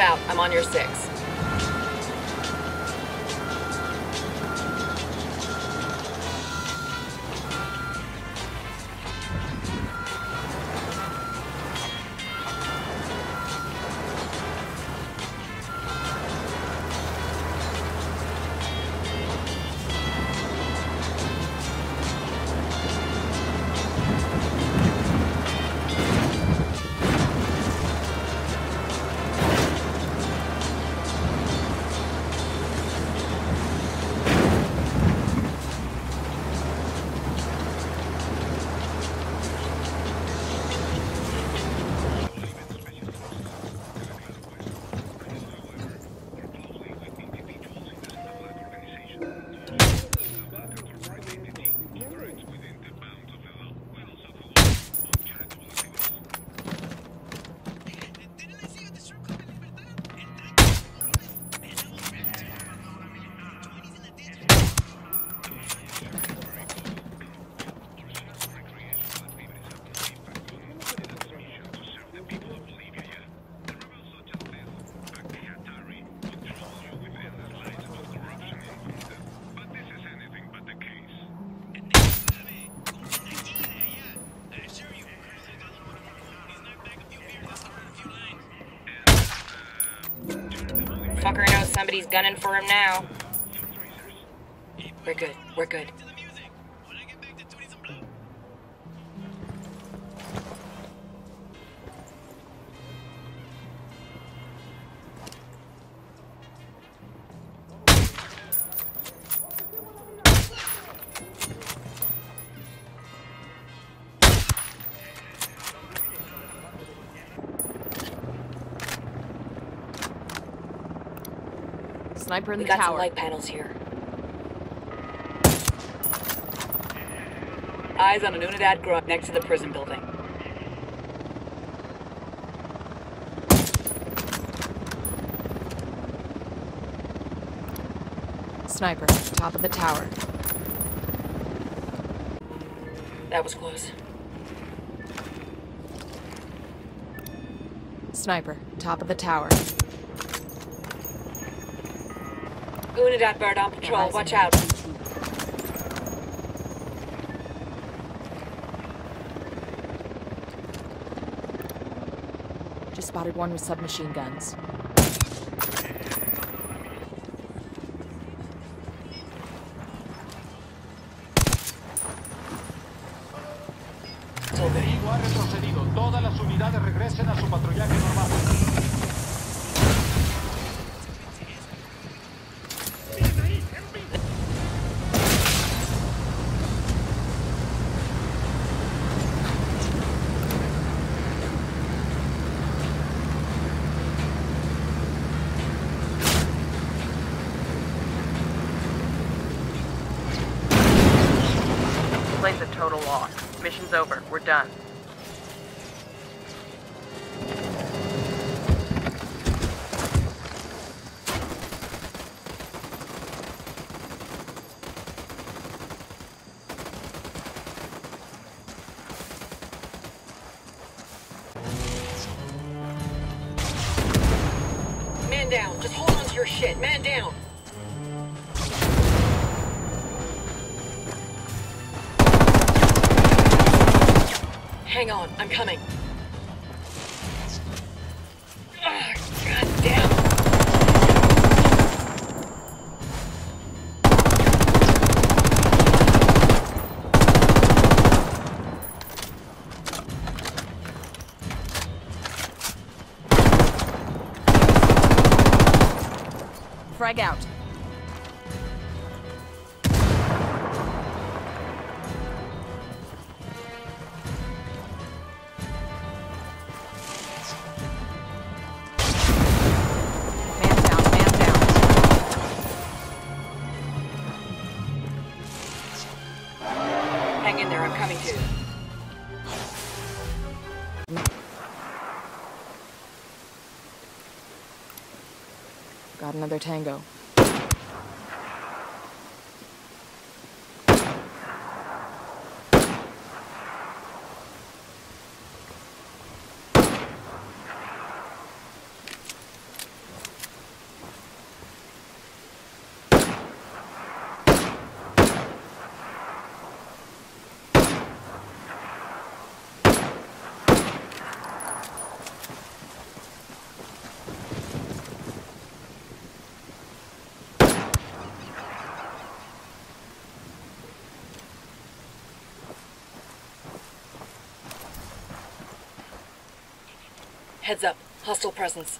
I'm on your six. Somebody's gunning for him now. We're good. We're good. Sniper in We the got some light panels here. Eyes on an Unidad grunt next to the prison building. Sniper, top of the tower. That was close. Sniper, top of the tower. Unidad bird on patrol. Watch out. Just spotted one with submachine guns. It's all good. ha retrocedido. Todas las unidades regresen a su patrullaje normal. Total loss. Mission's over. We're done. Man down. Just hold on to your shit. Man down. Hang on. I'm coming. Ah. Frag out. Hang in there. I'm coming to. Got another tango. Heads up. Hostile presence.